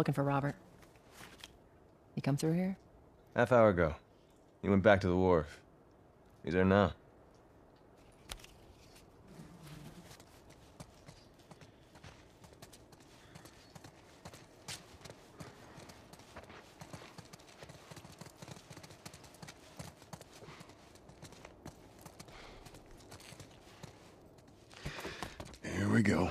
I'm looking for Robert. He come through here? Half hour ago. He went back to the wharf. He's there now. Here we go.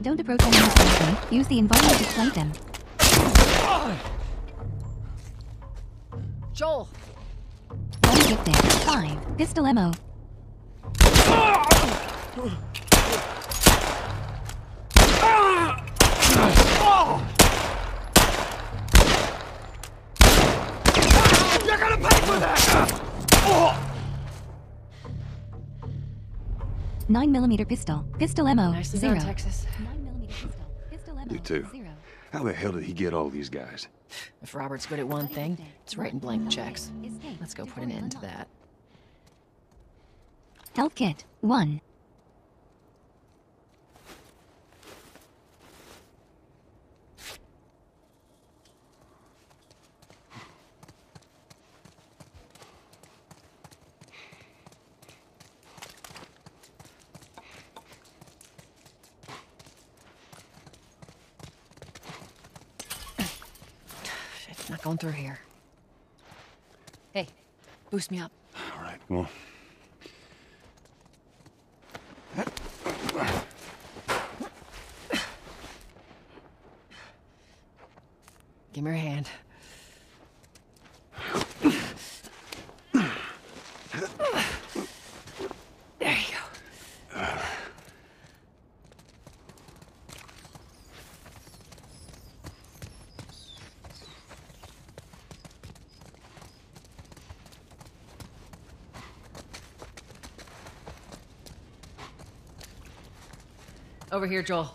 Don't approach enemies directly. Use the environment to flank them. Joel! Let me get there. Five. Pistol ammo. Ah! Nine millimeter pistol. Pistol ammo. Nicely Zero. done, Texas. Nine millimeter pistol. Pistol ammo. You too. Zero. How the hell did he get all these guys? If Robert's good at one thing, it's writing blank checks. Let's go put an end to that. Health kit. One. Shit, not going through here. Hey, boost me up. All right, well. Give me your hand. There you go. Over here, Joel.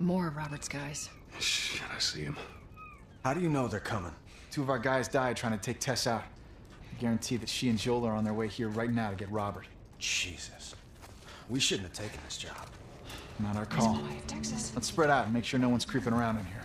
More of Robert's guys. Shit, I see him. How do you know they're coming? Two of our guys died trying to take Tess out. I guarantee that she and Joel are on their way here right now to get Robert. Jesus. We shouldn't have taken this job. Not our call. Quiet, Texas. Let's spread out and make sure no one's creeping around in here.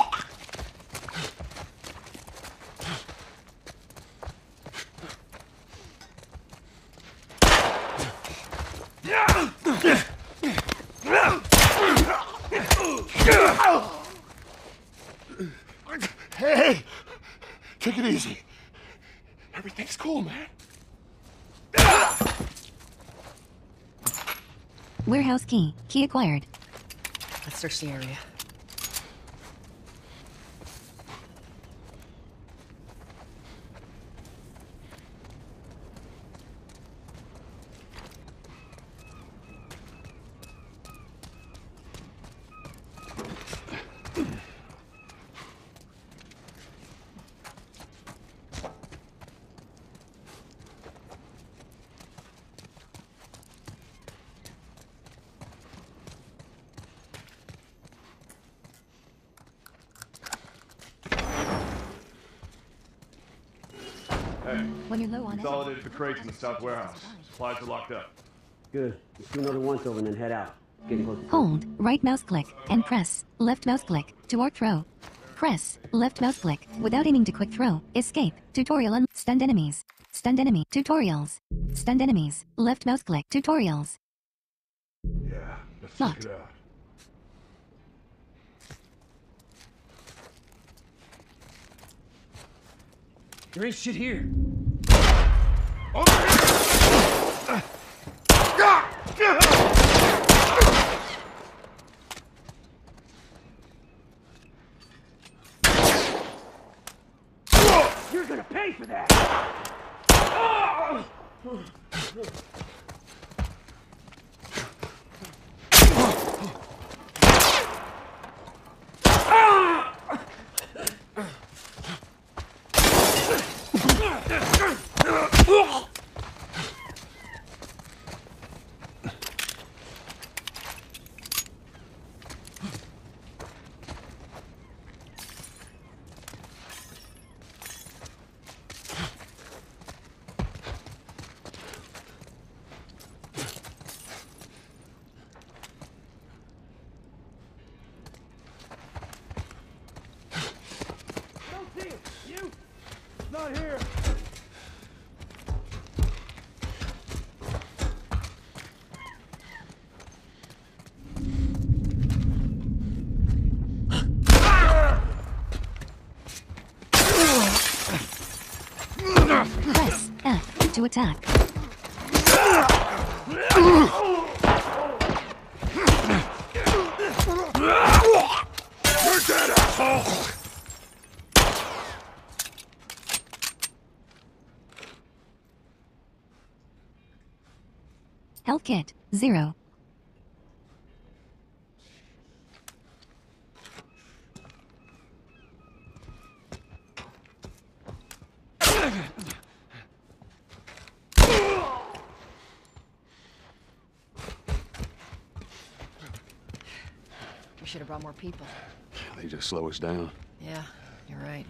Hey! Take it easy. Everything's cool, man. Warehouse key. Key acquired. Let's search the area. When you're low on Consolidated for crates in the south warehouse. Supplies are locked up. Good. Just do another once over and then head out. Getting close Hold, right mouse click, and press, left mouse click, to arc throw. Press, left mouse click, without aiming to quick throw, escape, tutorial on stunned enemies. Stunned enemy, tutorials. Stunned enemies, left mouse click, tutorials. Yeah, let's check it out. There shit here. You're gonna pay for that! To attack. Health kit, zero. People. They just slow us down. Yeah, you're right.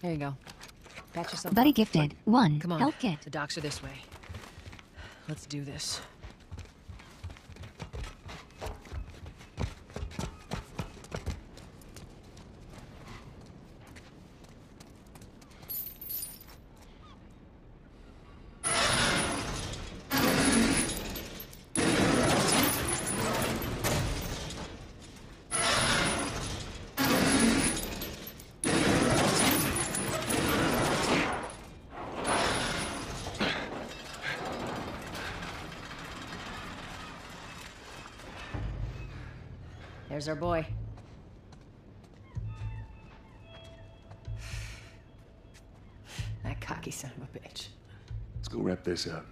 There you go. Patch yourself Buddy up. gifted, one. Come on. Health kit. The docks are this way. Let's do this. There's our boy. That cocky son of a bitch. Let's go wrap this up.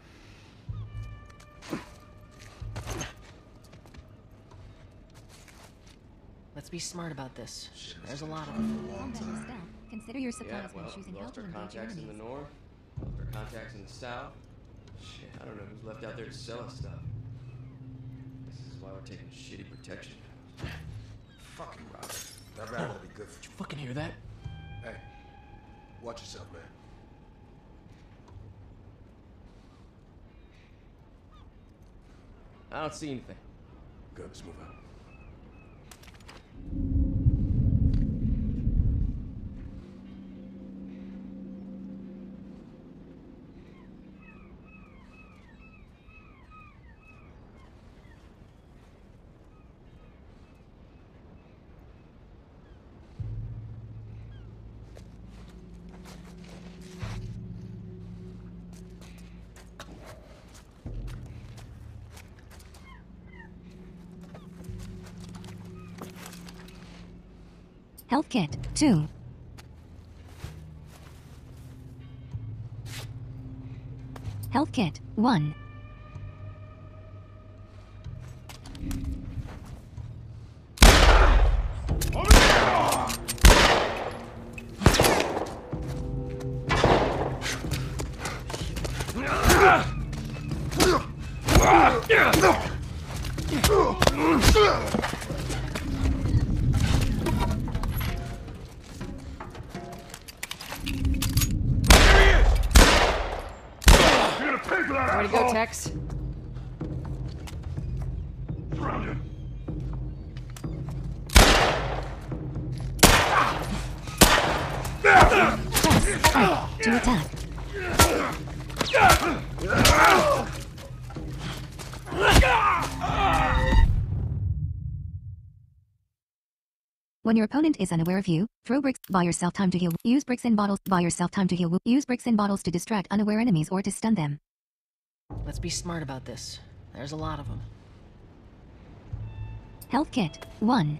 Let's be smart about this. There's a lot of them. Combat is. Consider your supplies Yeah, well, when choosing how lost to our engage your contacts in the north, lost our contacts in the south. Shit, I don't know who's left out there to sell us stuff. This is why we're taking shitty protection. Fucking Robert. That rat oh. will be good for you. Fucking hear that? Hey, watch yourself, man. I don't see anything. Good, let's move out. Health Kit 2. Health Kit 1. Way to go, oh. asshole! Tex. Surround him. Press F to attack. When your opponent is unaware of you, throw bricks. Buy yourself time to heal. Use bricks and bottles. Buy yourself time to heal. Use bricks in bottles to distract unaware enemies or to stun them. Let's be smart about this. There's a lot of them. Health kit 1.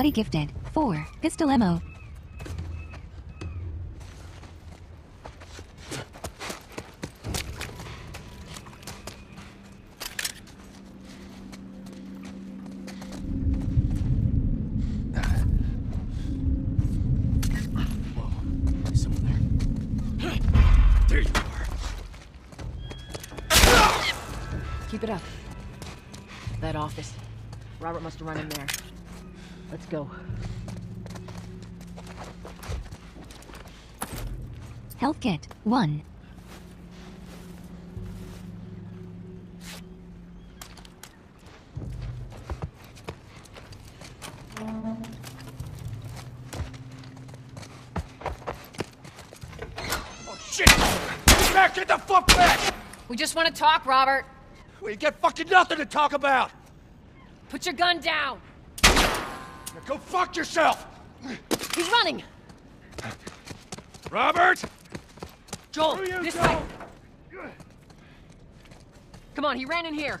Buddy gifted 4. Pistol ammo. Keep it up. That office. Robert must have run in there. Let's go. Health kit 1. Oh, shit! Get back! Get the fuck back! We just want to talk, Robert. We got fucking nothing to talk about! Put your gun down. Now go fuck yourself! He's running. Robert! Joel, this way. Come on, he ran in here.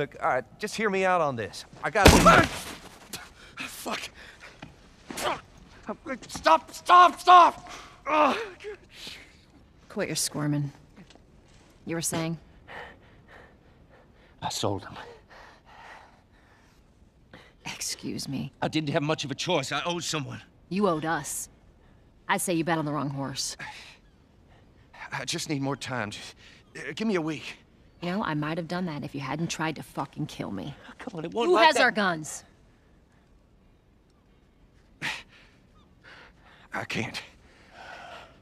Look, all right, just hear me out on this. I got. Fuck! Stop! Stop! Stop! Ugh. Quit your squirming. You were saying? I sold him. Excuse me. I didn't have much of a choice. I owed someone. You owed us. I'd say you bet on the wrong horse. I just need more time. Just, uh, give me a week. You know, I might have done that if you hadn't tried to fucking kill me. Oh, come on, it won't Who like has that. our guns? I can't.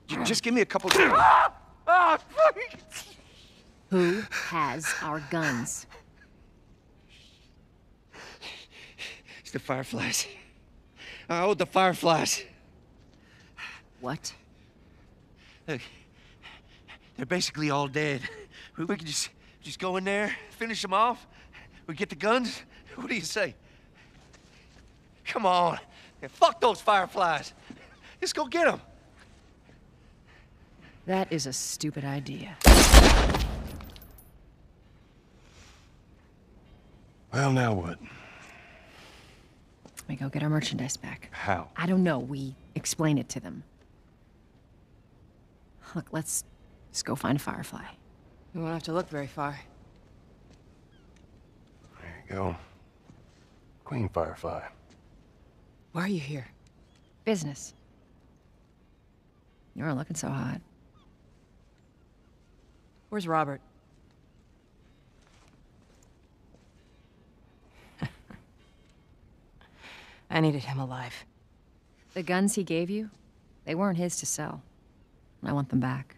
J- just give me a couple. Who has our guns? It's the Fireflies. I owed the Fireflies. What? Look, they're basically all dead. We, we could just just go in there, finish them off. We get the guns. What do you say? Come on. Yeah, fuck those Fireflies. Just go get them. That is a stupid idea. Well, now what? We go get our merchandise back. How? I don't know. We explain it to them. Look, let's just go find a Firefly. We won't have to look very far. There you go. Queen Firefly. Why are you here? Business. You weren't looking so hot. Where's Robert? I needed him alive. The guns he gave you, they weren't his to sell. I want them back.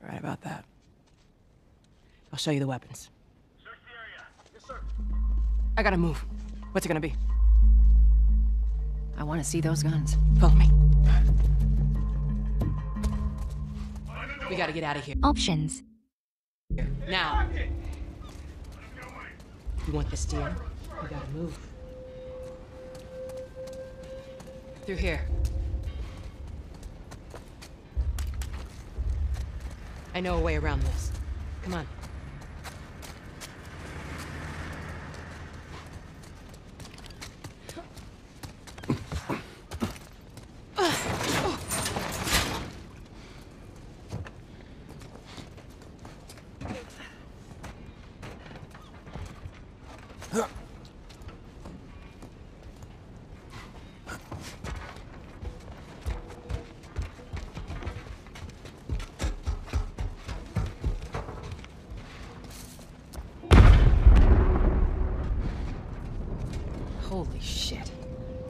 You're right about that. I'll show you the weapons. Search the area. Yes, sir. I gotta move. What's it gonna be? I want to see those guns. Follow me. We gotta get out of here. Options. Now. You want this deal? You gotta move. Through here. I know a way around this. Come on. Holy shit. Is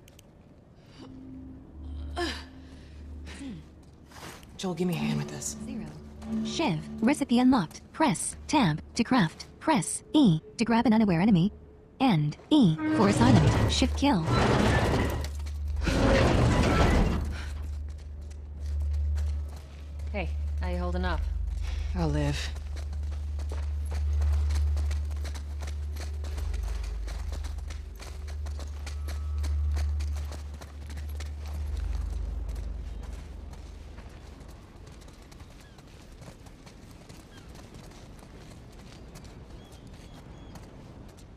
Give me a hand with this. Zero. Shiv. Recipe unlocked. Press tab to craft. Press E to grab an unaware enemy. And E for a silent. Shift kill. Hey, how you holding up? I'll live.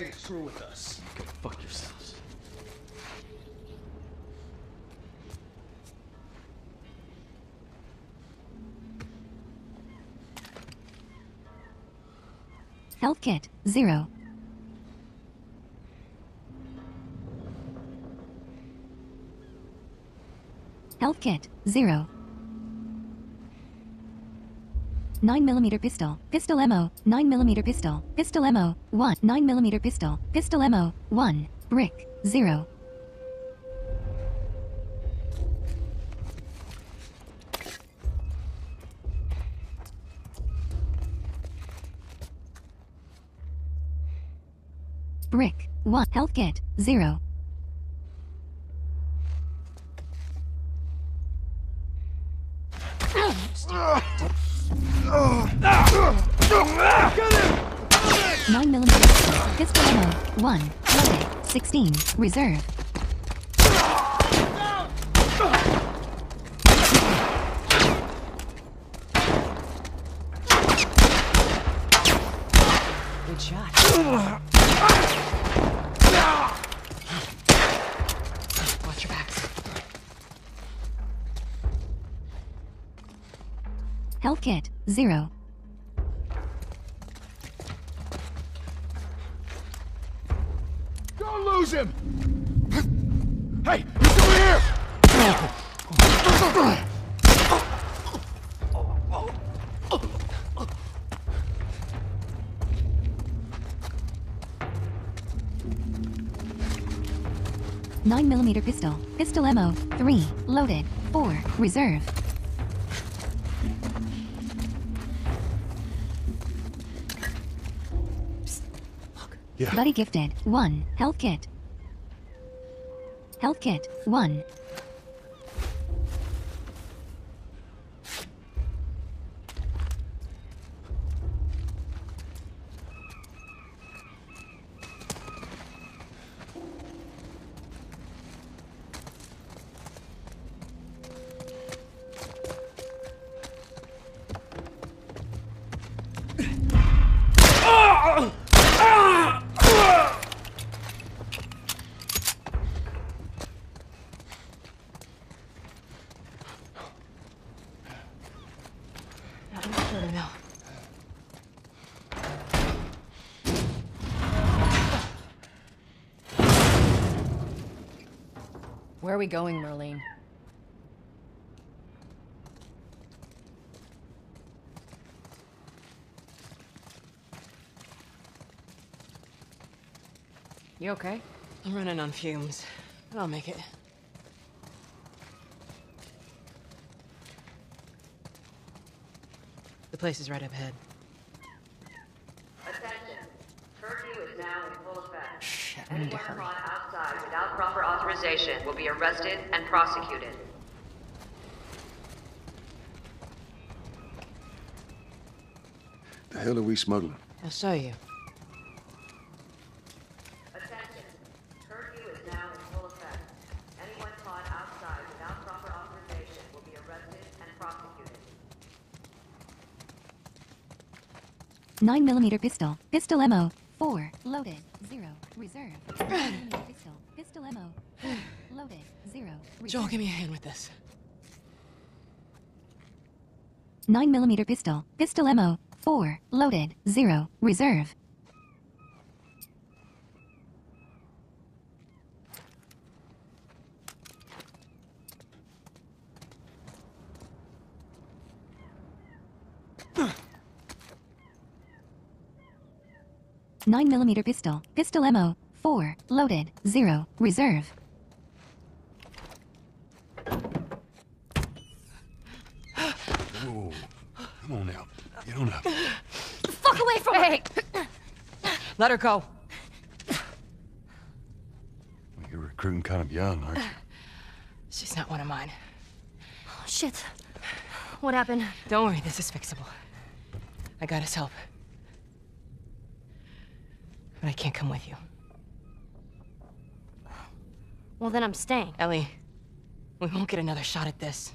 the wrong day with us. Go fuck yourselves. Health kit. Zero. Health kit. Zero. 9mm pistol. Pistol ammo. 9mm pistol. Pistol ammo. 1. 9mm pistol. Pistol ammo. 1. Brick. 0. Brick. 1. Health kit. 0. 9mm pistol. Pistol ammo. 1. Uh, Loaded. 16. Reserve. Good shot. Watch your backs. Health kit. 0. 9mm pistol, pistol ammo, 3, loaded, 4, reserve. Yeah. Buddy gifted, 1, health kit. Health kit, 1, are we going, Marlene? You okay? I'm running on fumes. But I'll make it. The place is right up ahead. Attention. Curfew is now in full effect. Shit, we need to hurry. Caught without proper authorization will be arrested and prosecuted. The hell are we smuggling? I'll show you. Attention. Curfew is now in full effect. Anyone caught outside without proper authorization will be arrested and prosecuted. 9 millimeter pistol. Pistol ammo. 4. Loaded. 0. Reserve. pistol. Pistol ammo. 4. Loaded. 0. Joel, give me a hand with this. 9 millimeter pistol. Pistol ammo. 4. Loaded. 0. Reserve. Nine millimeter pistol. Pistol ammo. Four. Loaded. Zero. Reserve. Whoa. Come on now. Get on up. Fuck away from hey. Let her go. You're recruiting kind of young, aren't you? She's not one of mine. Oh, Shit. What happened? Don't worry, this is fixable. I got his help. But I can't come with you. Well, then I'm staying. Ellie, we won't get another shot at this.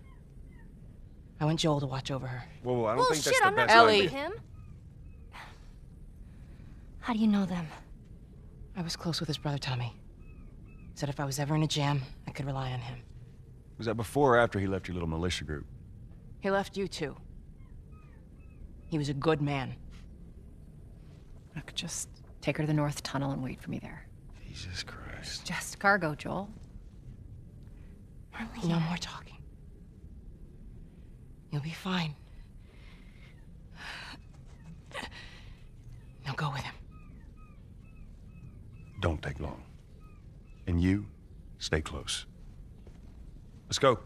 I want Joel to watch over her. Whoa, whoa, I don't Well, think shit, that's the I'm not best Ellie. idea. with him. How do you know them? I was close with his brother Tommy. Said if I was ever in a jam, I could rely on him. Was that before or after he left your little militia group? He left you too. He was a good man. Look, just take her to the North Tunnel and wait for me there. Jesus Christ. Just cargo, Joel. No more talking. You'll be fine. Now go with him. Don't take long. And you, stay close. Let's go.